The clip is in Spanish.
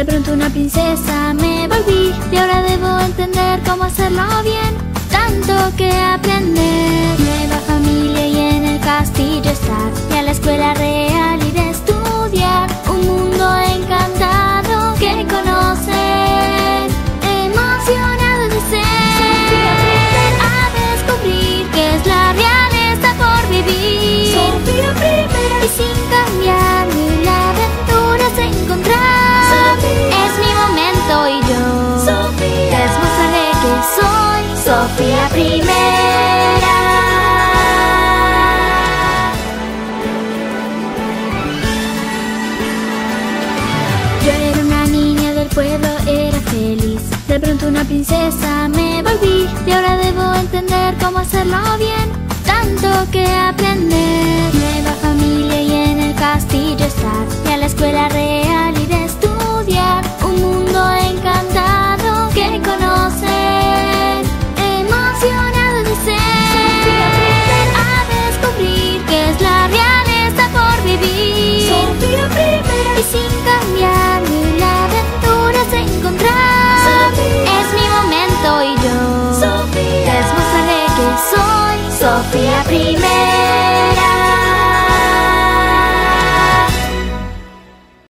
De pronto una princesa me volví y ahora debo entender cómo hacerlo bien. Tanto que aprender. soy Sofía Primera. Yo era una niña del pueblo, era feliz. De pronto una princesa me volví y ahora debo entender cómo hacerlo bien. Tanto que aprender. Sofía primero.